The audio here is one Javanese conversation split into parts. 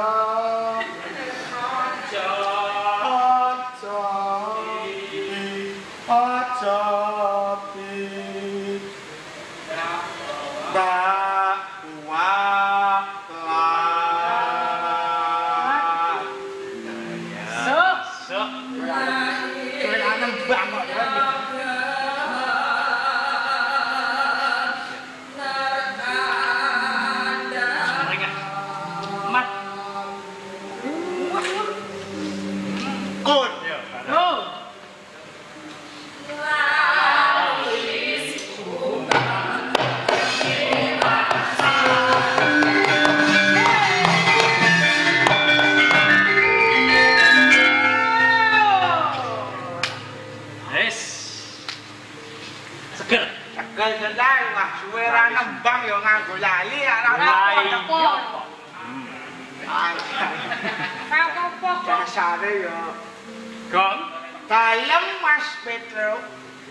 Ojo. Wes. Seger. Tegal kendai wah suwe ra nembang ya nganggo lali ora Lali. apa. Apa-apa kok. Dasare ya Gong. dalem Mas Petro.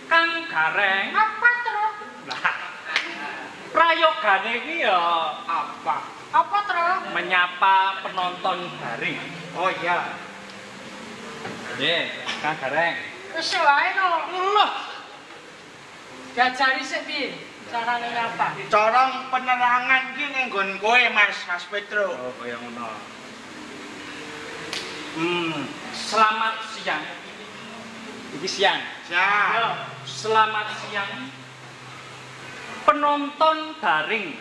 Kang gareng. Apa? Lah. Prayogane iki ya Apa? Apa terus? menyapa penonton daring. Oh iya. Nggih, Kang gareng. Wis wae no. Loh, Diajari sik piye? Carane nyapa? Corong penerangan ki ning nggon kowe Mas Mas Petro. Oh, kaya ngono. Hmm, selamat siang. Iki siang. Ya. Selamat siang. Penonton daring.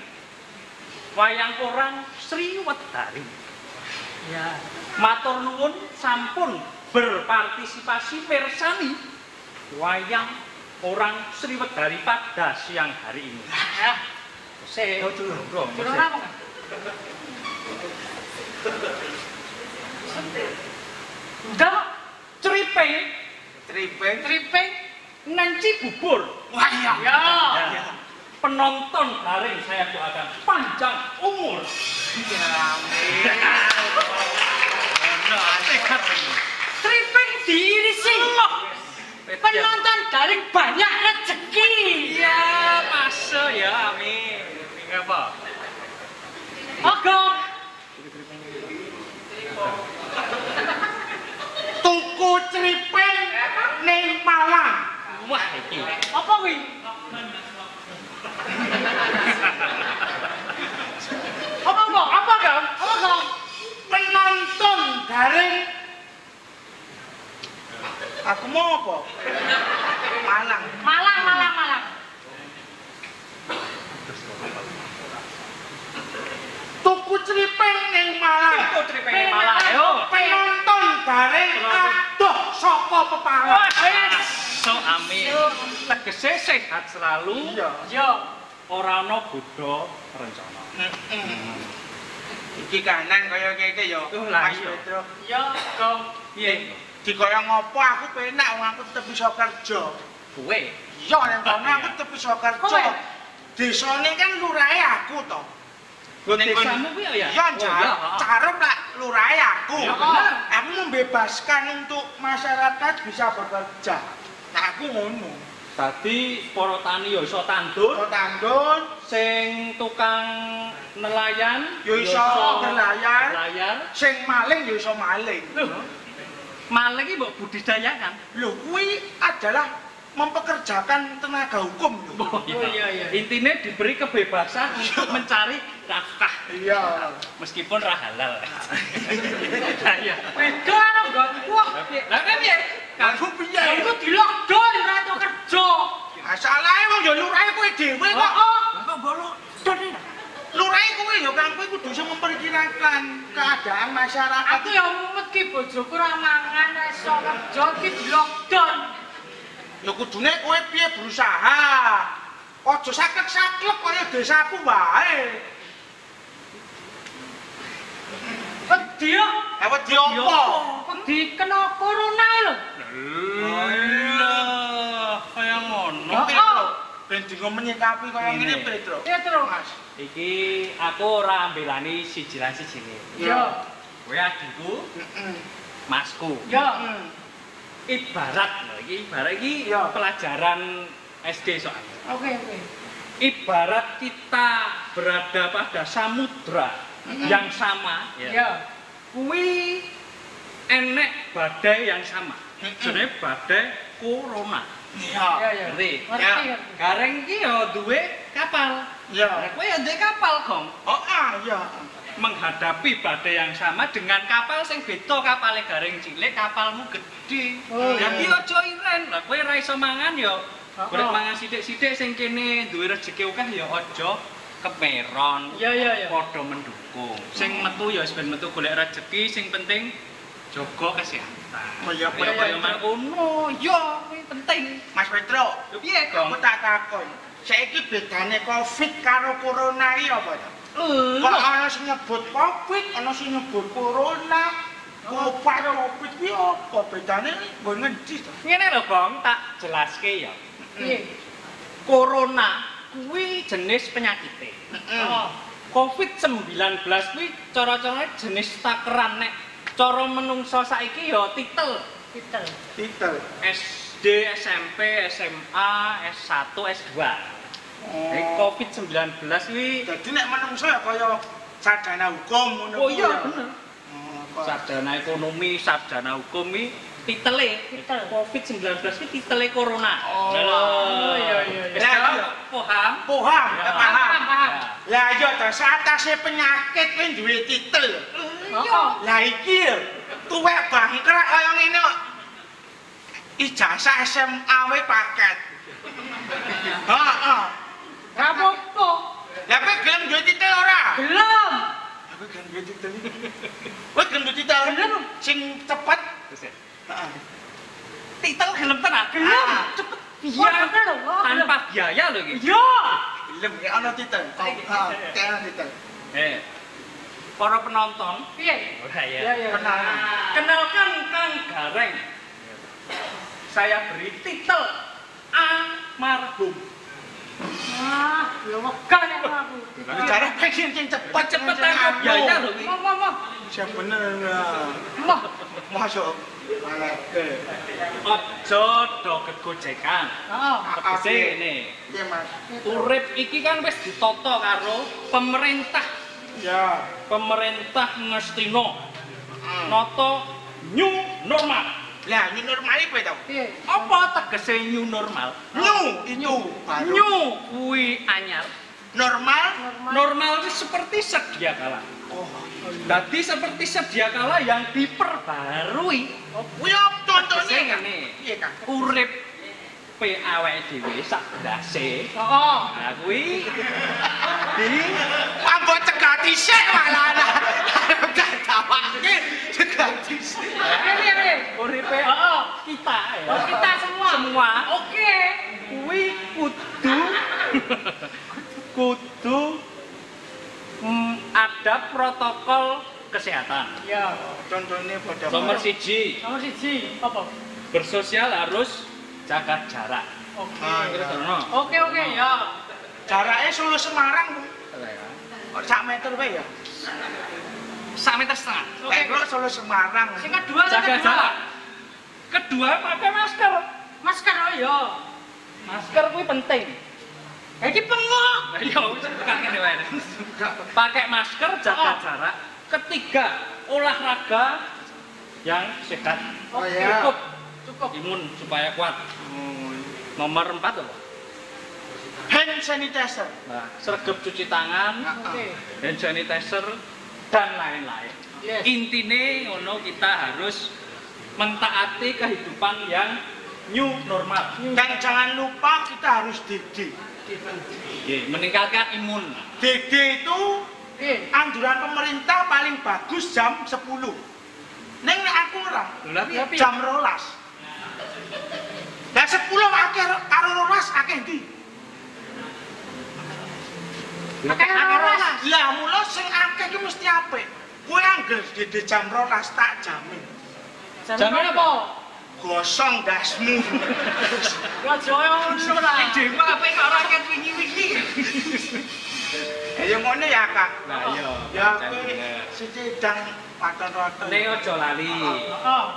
Wayang orang Sriwet daring. Ya. Matur nuwun sampun berpartisipasi mirsani wayang orang Sriwet dari pada siang hari ini. Ya. Sik, Oh, dulu. Bro, Kira sik. apa? Udah, Ceripeng Tripeng. tripeng. nanci bubur. Wah iya. Ya. Ya. Penonton daring saya doakan panjang umur. Ya amin. Sehat. Diirisi. Penonton daring banyak rezeki. Iya, masuk ya, amin. Ini apa? Ogo. Tuku tripeng ning Malang. Wah, iki. Apa kuwi? Apa kok? Apa kok? Apa kok? Penonton daring. Aku mau apa? Malang. Malang, Malang, Malang. Tuku tripeng ning Malang. Itu tripenge malah. Ayo. Penonton daring adoh saka pepalang. So amin. Tegese sehat selalu. Iya. Yo. Ora ana bodho rencana. Iki kanan kaya kene ya. Lah, Mas. Petro. Yo, go. Piye? Dikaya ngopo aku penak wong aku tetep iso kerja. Kowe. Iya ning kono aku tetep iso kerja. Desane kan lurahe aku to. Ning Desamu kuwi ya? Iya, Oh. Carep lah lurahe aku. Aku membebaskan untuk masyarakat bisa bekerja. Nah, aku ngono. Dadi para tani ya iso tandur, Kok tandur, sing tukang nelayan Ya iso berlayar. sing maling ya iso maling. Loh, maling iki mbok budidayakan. Lho, kuwi adalah mempekerjakan tenaga hukum lho. Oh, iya, iya. Intinya diberi kebebasan untuk mencari nafkah Iya. meskipun ra halal. Iya. Beda ana go. Wah, Lah kan ya, Aku piye? aku di lockdown ora iso kerja. Masalahe wong ya lurahe kowe dhewe kok. Oh, Kok mbok lockdown ya? Lurahe kowe ya kang kowe iso memperkirakan keadaan masyarakat. aku ya mumet ki bojoku ora mangan iso kerja ki lockdown. Ya kudune kowe piye berusaha. Aja saklek-saklek kaya desaku wae. Wedi yo. Apa di apa? Wedi kena corona lho. Lah, kaya ngono. Ya, Petro, oh. Ben dingo menyikapi kaya Ini. ngene Petro. Ya terus. Mas. Iki aku ora mbelani siji lan sijine. Yo. Kowe adikku, Heeh. masku. Yo. Heeh. ibarat lho iki ibarat iki Iya. pelajaran SD soalnya. Oke, oke. Ibarat kita berada pada samudra yang sama ya. Ya. Kuwi enek badai yang sama. Jenenge badai corona. Ya, Iya. ya. Ngerti? Ngerti, Ya. Gareng iki ya duwe kapal. Iya. Kowe ya duwe kapal, Gong. Oh ah, iya. menghadapi badai yang sama dengan kapal sing beda kapale garing cilik kapalmu gede Oh, ya iya. ki aja iren lah kowe ra iso mangan ya Oh, golek oh. mangan sithik-sithik sing kene duwe rezeki akeh ya aja kemeron Ya, ya, ya. padha mendukung sing metu ya wis ben metu golek rezeki sing penting jaga kesehatan Oh, iya, kaya iya, kaya iya. mangkono ya kuwi penting Mas Petro, piye kong tak takon. Saiki bedane Covid karo corona iki apa to? Eh, Kok ana sing nyebut Covid, ana sing nyebut corona. Obat Covid kuwi apa bedane? Nggo ngendi to? ngene lho Bang tak jelaske ya Piye? corona kuwi jenis penyakit. Oh. COVID-19 kuwi cara-cara jenis takeran nek cara menungso saiki ya titel Titel. Titel. SD, SMP, SMA, S1, S2. Jadi Oh. COVID-19 kuwi Jadi nek menungso ya kaya sarjana hukum ngono Oh iya ya. bener. Oh, Sarjana ekonomi, sarjana hukum iki titele Titel. COVID-19 kuwi titele corona. Oh. Oh, iya, iya, iya. Lah, paham? Paham, paham. Paham. Lah iya to, saatase penyakit kuwi duwe titel. Oh, Lah iki tuwek bangkrak kaya ngene kok. Ijazah SMA we paket. Heeh. Gak apa-apa. Lah kowe gelem duwe titel ora? Belum. Aku gelem duwe titel. Kowe gelem duwe titel Gelem. sing cepet. Heeh. Titel gelem tenan. Gelem. Ah, Cepet. Oh, tanpa biaya lho iki. Iya. Gelem ya ana titel. Heeh, kayak ana titel. Eh, para penonton, Piye? ora ya. Ya, ya. Kenal. Kenalkan Kang Gareng. Saya beri titel almarhum. Ah, ya wegah nek aku. Bicara pengen sing cepet Cepet tanpa biaya lho iki. Mau, mau, mau. Siap bener. lah. Mau. Masuk. Aja do kegojekan. Oh. Tegese ngene. Iya, Mas. Urip iki kan wis ditata karo pemerintah. Ya. Pemerintah ngestina Hmm. nata new normal. Lah, ini normal apa itu? Piye? Apa tegese new normal? New itu baru. New kuwi anyar. Normal. Normal. Normal itu seperti sedia kala. Oh. Jadi seperti sedia kala yang diperbarui. Kuwi apa contohnya Tegese kan? ngene. Urip pe awake dhewe sak ndase. Oh. Nah kuwi di Cegah dhisik malah ana. Gak tawake cegah dhisik. Piye, piye, uripe Oh. kita ya. Oh, kita semua. Semua Oke. kuwi kudu kudu mm, ada protokol kesehatan. Ya. Contohnya pada Nomor siji, Nomor siji apa? bersosial harus jaga jarak. Oke. Ah, iya. terno. Oke, oke, ya. jaraknya Solo Semarang kok sak meter wae ya. Sak meter setengah. Oke. Kayak kok Solo Semarang. Sing kedua, sing Jaga kedua. jarak. Kedua pakai masker. Masker oh ya. Masker kuwi penting. Iki pengok. Iya, wis tekan ngene wae. Pakai masker, jaga Oh. jarak. Ketiga, olahraga yang sehat. Oh, iya. Cukup Cukup. imun supaya kuat. Nomor empat apa? Hand sanitizer. Nah, sergap cuci tangan, Oke. hand sanitizer dan lain-lain. Yes. Intine ngono kita harus mentaati kehidupan yang new normal. Dan jangan lupa kita harus DD. Nggih, meningkatkan imun. DD itu anjuran pemerintah paling bagus jam 10. Neng nek aku ora, jam rolas. Lah 10 akeh karo rolas akeh ndi? Pakai rolas. Lah mula sing akeh ki mesti apik. Kowe angger DD jam rolas tak jamin. Jamin apa? Gosong dasmu. Ngono lah. Dewa apa kok ora ket wingi-wingi? Ya ngono ya, Kak. Lah iya. Ya kowe sithik dang paton-paton. Nek aja lali. Oh.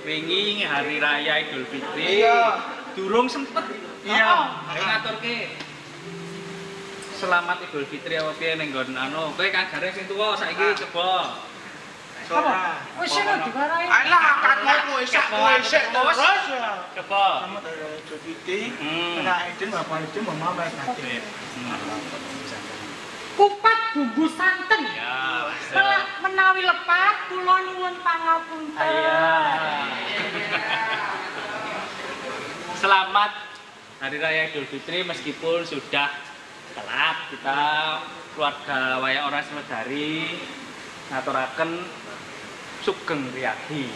wingi hari raya Idul Fitri. Iya. Durung sempet. Iya. Ngaturke. Selamat Idul Fitri apa piye ning nggon anu. Kowe kagare sing tuwa saiki coba. Sora. Wis sing diwarai. Alah akad mau kowe sak kowe sik terus. Coba. Selamat Idul Fitri. Hmm. Anak Aiden, Bapak Aiden, Mama baik hati. Kupat bumbu santen. Ya, Menawi lepat kula nyuwun pangapunten. Iya. Selamat Hari Raya Idul Fitri meskipun sudah telat kita keluarga wayang orang Semedari ngaturaken sugeng riyadi.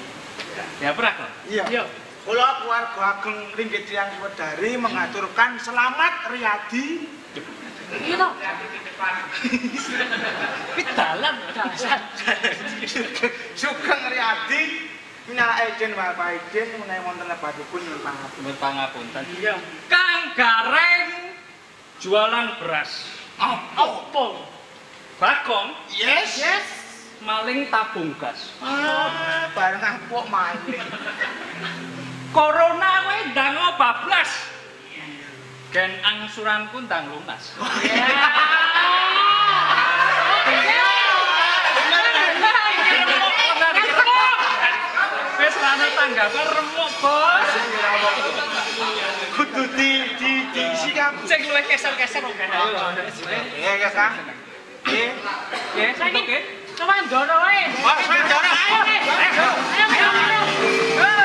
Ya pernah kok? Iya. Kula keluarga ageng Ringgit Tiang Swedari mengaturkan selamat Riyadi Iya toh. Pidalan. Sugeng Riyadi Minal Aiden Bapak Aiden menawi wonten lebatipun nyuwun pangapunten. Menurut pangapunten. Iya. Kang Gareng jualan beras. Apa? Bagong Yes. Yes. maling tabung gas. Ah, bareng apuk main. Corona kowe ndang bablas. Gen angsuranku ndang lunas. Wis ana tanggapan remuk, Bos. Kudu di di diisi kan. Sing luwih keser-keser. Ayo. Iya ya Kang. Iya. Ya, saiki. Coba ndono wae. Wah, saya jorok ayo. Ayo. Ayo.